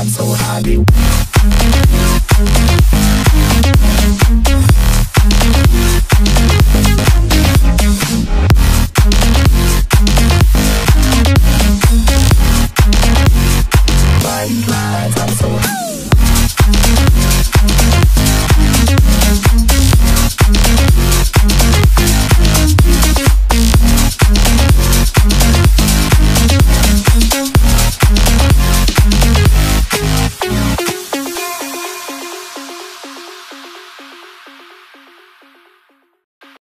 I'm so happy.